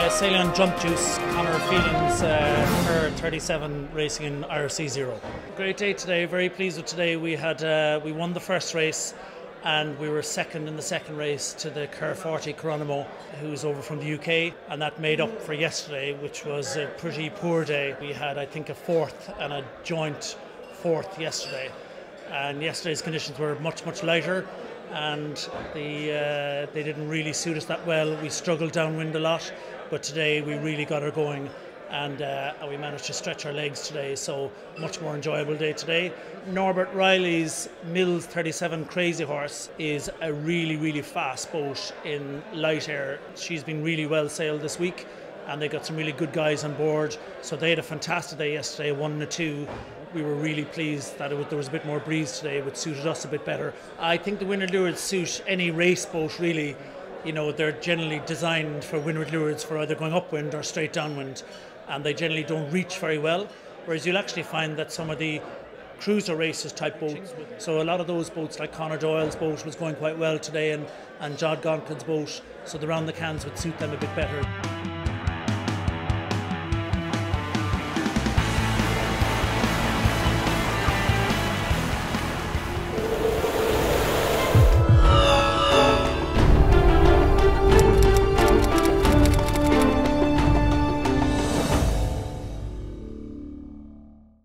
on Jump Juice, Conor Phelan's uh, Ker 37 racing in IRC Zero. Great day today, very pleased with today. We had uh, we won the first race and we were second in the second race to the Ker 40 Keronimo, who's over from the UK, and that made up for yesterday, which was a pretty poor day. We had, I think, a fourth and a joint fourth yesterday, and yesterday's conditions were much, much lighter. And the, uh, they didn't really suit us that well. We struggled downwind a lot, but today we really got her going and uh, we managed to stretch our legs today. So much more enjoyable day today. Norbert Reilly's Mills 37 Crazy Horse is a really really fast boat in light air. She's been really well sailed this week. And they got some really good guys on board. So they had a fantastic day yesterday, one and a two. We were really pleased that was, there was a bit more breeze today, which suited us a bit better. I think the Windward Leewards suit any race boat really you know they're generally designed for windward leewards for either going upwind or straight downwind and they generally don't reach very well. Whereas you'll actually find that some of the cruiser races type boats, so a lot of those boats like Connor Doyle's boat was going quite well today and, and Jod Gonkin's boat, so the round the cans would suit them a bit better.